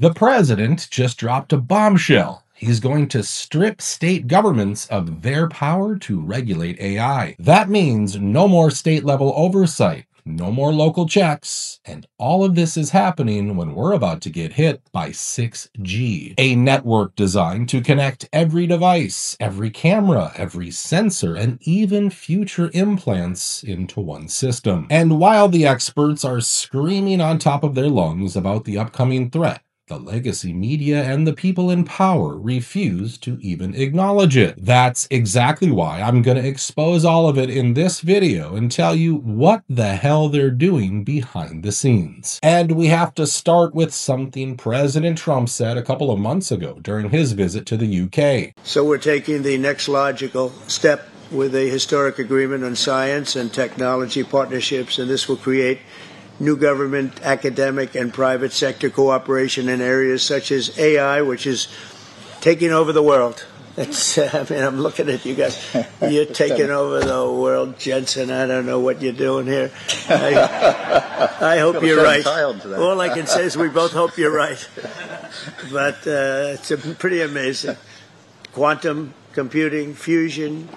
The president just dropped a bombshell. He's going to strip state governments of their power to regulate AI. That means no more state level oversight, no more local checks, and all of this is happening when we're about to get hit by 6G, a network designed to connect every device, every camera, every sensor, and even future implants into one system. And while the experts are screaming on top of their lungs about the upcoming threat, the legacy media and the people in power refuse to even acknowledge it. That's exactly why I'm going to expose all of it in this video and tell you what the hell they're doing behind the scenes. And we have to start with something President Trump said a couple of months ago during his visit to the UK. So we're taking the next logical step with a historic agreement on science and technology partnerships, and this will create new government, academic, and private sector cooperation in areas such as AI, which is taking over the world. It's, I mean, I'm looking at you guys. You're taking over the world, Jensen. I don't know what you're doing here. I, I hope you're right. All I can say is we both hope you're right. But uh, it's pretty amazing. Quantum computing, fusion,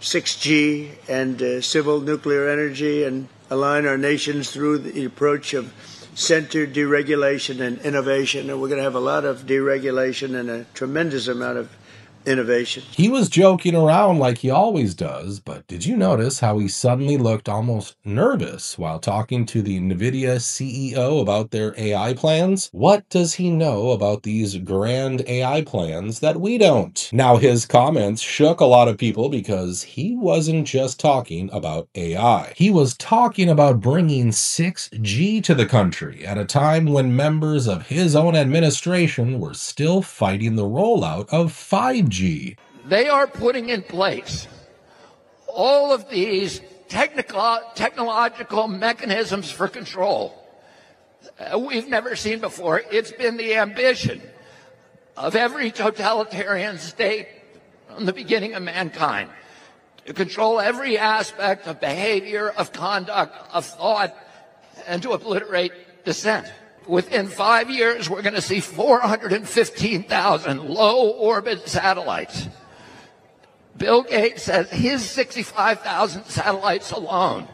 6G, and uh, civil nuclear energy, and align our nations through the approach of centered deregulation and innovation. And we're going to have a lot of deregulation and a tremendous amount of innovation. He was joking around like he always does, but did you notice how he suddenly looked almost nervous while talking to the NVIDIA CEO about their AI plans? What does he know about these grand AI plans that we don't? Now, his comments shook a lot of people because he wasn't just talking about AI. He was talking about bringing 6G to the country at a time when members of his own administration were still fighting the rollout of 5G they are putting in place all of these technical, technological mechanisms for control we've never seen before. It's been the ambition of every totalitarian state from the beginning of mankind to control every aspect of behavior, of conduct, of thought, and to obliterate dissent. Within five years, we're going to see 415,000 low orbit satellites. Bill Gates says his 65,000 satellites alone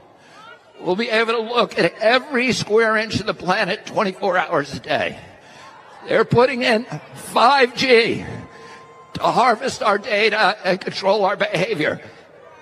will be able to look at every square inch of the planet 24 hours a day. They're putting in 5G to harvest our data and control our behavior.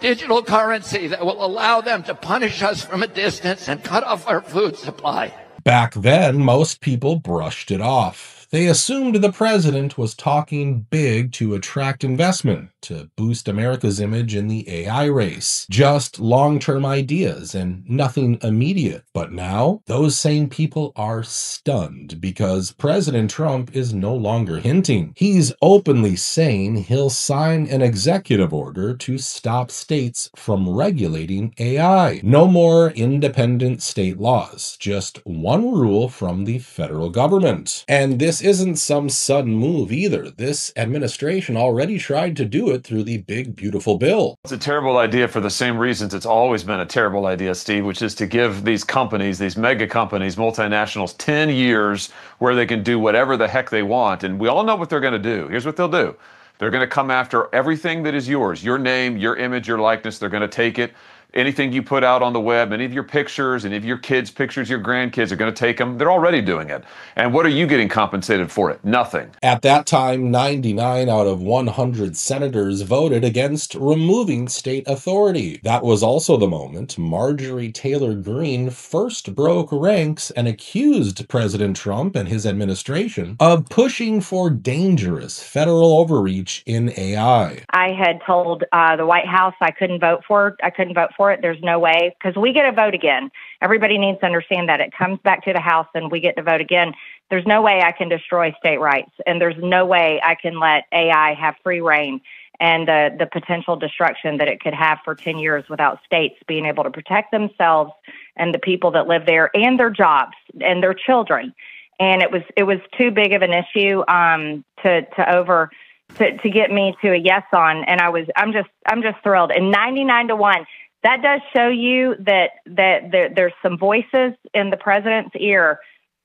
Digital currency that will allow them to punish us from a distance and cut off our food supply. Back then, most people brushed it off. They assumed the president was talking big to attract investment, to boost America's image in the AI race. Just long term ideas and nothing immediate. But now, those same people are stunned because President Trump is no longer hinting. He's openly saying he'll sign an executive order to stop states from regulating AI. No more independent state laws, just one rule from the federal government. And this isn't some sudden move either. This administration already tried to do it through the big, beautiful bill. It's a terrible idea for the same reasons it's always been a terrible idea, Steve, which is to give these companies, these mega companies, multinationals, 10 years where they can do whatever the heck they want. And we all know what they're going to do. Here's what they'll do. They're going to come after everything that is yours your name, your image, your likeness. They're going to take it anything you put out on the web, any of your pictures, any of your kids' pictures, your grandkids are going to take them. They're already doing it. And what are you getting compensated for it? Nothing. At that time, 99 out of 100 senators voted against removing state authority. That was also the moment Marjorie Taylor Greene first broke ranks and accused President Trump and his administration of pushing for dangerous federal overreach in AI. I had told uh, the White House I couldn't vote for. I couldn't vote for for it. There's no way because we get a vote again. Everybody needs to understand that it comes back to the House and we get to vote again. There's no way I can destroy state rights, and there's no way I can let AI have free rein and the the potential destruction that it could have for 10 years without states being able to protect themselves and the people that live there and their jobs and their children. And it was it was too big of an issue um, to to over to, to get me to a yes on and I was I'm just I'm just thrilled. And 99 to 1 that does show you that that there, there's some voices in the president's ear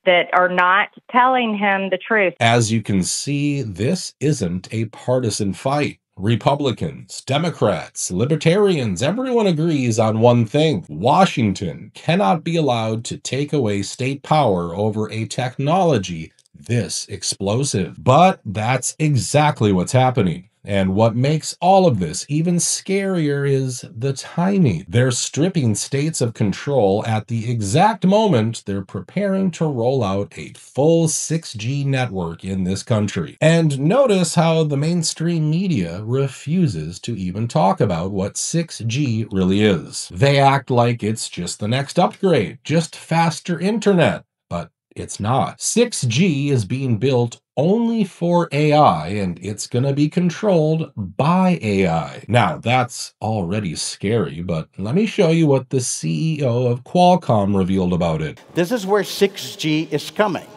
that are not telling him the truth. As you can see, this isn't a partisan fight. Republicans, Democrats, Libertarians, everyone agrees on one thing. Washington cannot be allowed to take away state power over a technology this explosive. But that's exactly what's happening. And what makes all of this even scarier is the timing. They're stripping states of control at the exact moment they're preparing to roll out a full 6G network in this country. And notice how the mainstream media refuses to even talk about what 6G really is. They act like it's just the next upgrade, just faster internet. It's not. 6G is being built only for AI and it's going to be controlled by AI. Now, that's already scary, but let me show you what the CEO of Qualcomm revealed about it. This is where 6G is coming.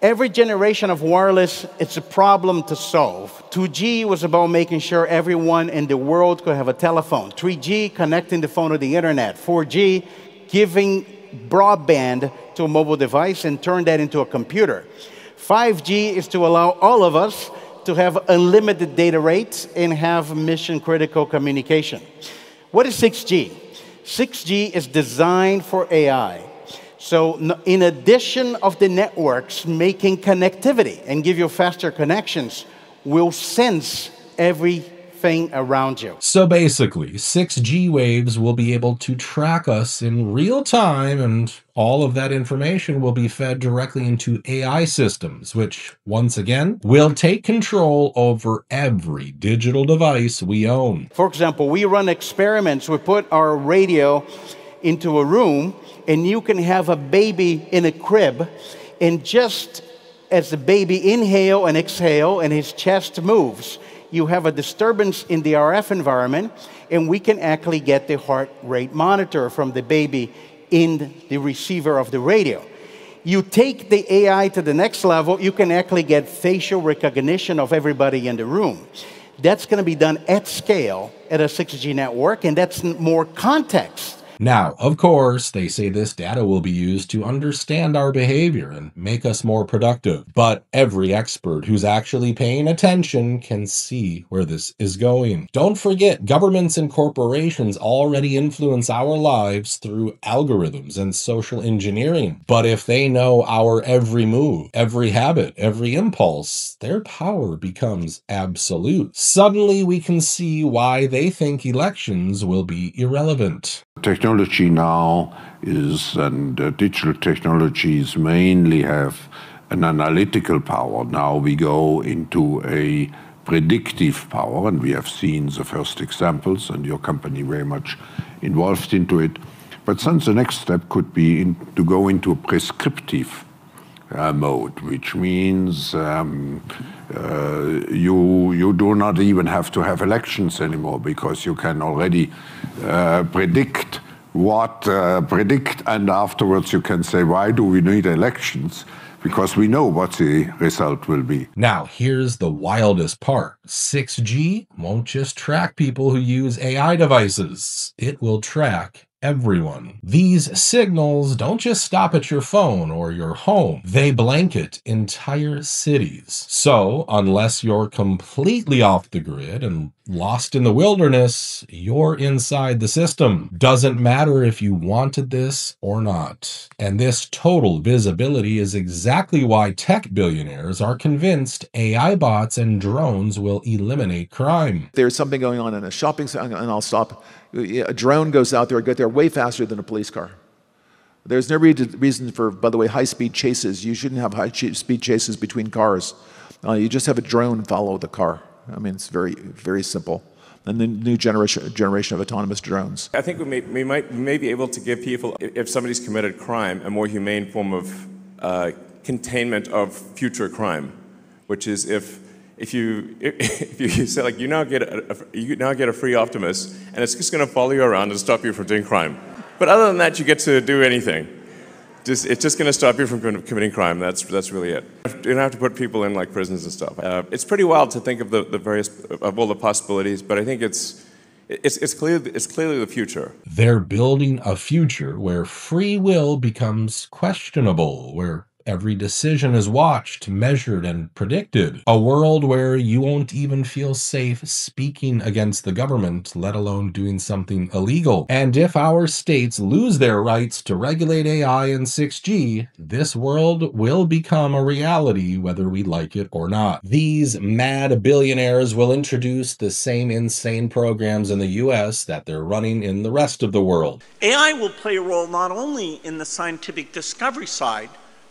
Every generation of wireless, it's a problem to solve. 2G was about making sure everyone in the world could have a telephone. 3G, connecting the phone to the internet. 4G, giving broadband to a mobile device and turn that into a computer. 5G is to allow all of us to have unlimited data rates and have mission critical communication. What is 6G? 6G is designed for AI. So in addition of the networks making connectivity and give you faster connections, will sense every thing around you. So basically, 6G waves will be able to track us in real time, and all of that information will be fed directly into AI systems, which, once again, will take control over every digital device we own. For example, we run experiments. We put our radio into a room, and you can have a baby in a crib, and just as the baby inhale and exhale and his chest moves, you have a disturbance in the RF environment, and we can actually get the heart rate monitor from the baby in the receiver of the radio. You take the AI to the next level, you can actually get facial recognition of everybody in the room. That's going to be done at scale at a 6G network, and that's more context now, of course, they say this data will be used to understand our behavior and make us more productive. But every expert who's actually paying attention can see where this is going. Don't forget, governments and corporations already influence our lives through algorithms and social engineering. But if they know our every move, every habit, every impulse, their power becomes absolute. Suddenly, we can see why they think elections will be irrelevant. Technology now is, and uh, digital technologies mainly have an analytical power. Now we go into a predictive power, and we have seen the first examples, and your company very much involved into it. But since the next step could be in, to go into a prescriptive uh, mode, which means um, uh, you you do not even have to have elections anymore because you can already uh, predict what uh, predict, and afterwards you can say, why do we need elections? Because we know what the result will be. Now, here's the wildest part 6G won't just track people who use AI devices, it will track everyone. These signals don't just stop at your phone or your home, they blanket entire cities. So, unless you're completely off the grid and lost in the wilderness, you're inside the system. Doesn't matter if you wanted this or not. And this total visibility is exactly why tech billionaires are convinced AI bots and drones will eliminate crime. There's something going on in a shopping center, and I'll stop. A drone goes out there, I get there way faster than a police car. There's no reason for, by the way, high speed chases. You shouldn't have high speed chases between cars. Uh, you just have a drone follow the car. I mean, it's very, very simple. And the new generation, generation of autonomous drones. I think we may, we might we may be able to give people, if somebody's committed crime, a more humane form of uh, containment of future crime, which is if if you if you say like you now get a, you now get a free Optimus and it's just going to follow you around and stop you from doing crime. But other than that, you get to do anything just, it's just going to stop you from committing crime. That's, that's really it. You don't have to put people in like prisons and stuff. Uh, it's pretty wild to think of the, the various, of all the possibilities, but I think it's, it's, it's, clearly, it's clearly the future. They're building a future where free will becomes questionable, where Every decision is watched, measured, and predicted. A world where you won't even feel safe speaking against the government, let alone doing something illegal. And if our states lose their rights to regulate AI and 6G, this world will become a reality whether we like it or not. These mad billionaires will introduce the same insane programs in the US that they're running in the rest of the world. AI will play a role not only in the scientific discovery side,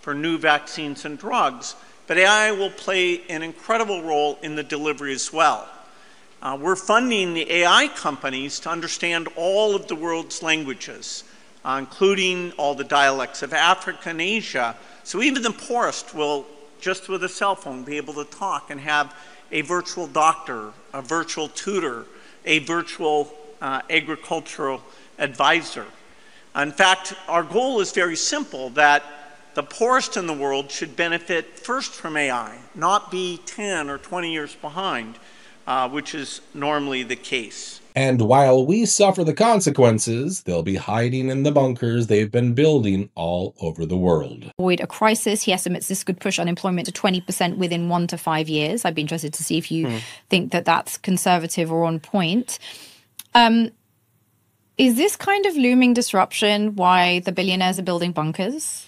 for new vaccines and drugs, but AI will play an incredible role in the delivery as well. Uh, we're funding the AI companies to understand all of the world's languages, uh, including all the dialects of Africa and Asia. So even the poorest will, just with a cell phone, be able to talk and have a virtual doctor, a virtual tutor, a virtual uh, agricultural advisor. In fact, our goal is very simple that the poorest in the world should benefit first from AI, not be 10 or 20 years behind, uh, which is normally the case. And while we suffer the consequences, they'll be hiding in the bunkers they've been building all over the world. Avoid a crisis. He estimates this could push unemployment to 20% within one to five years. I'd be interested to see if you hmm. think that that's conservative or on point. Um, is this kind of looming disruption why the billionaires are building bunkers?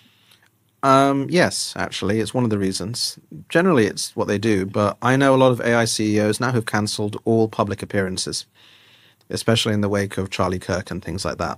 Um, yes, actually, it's one of the reasons. Generally, it's what they do, but I know a lot of AI CEOs now who've cancelled all public appearances, especially in the wake of Charlie Kirk and things like that.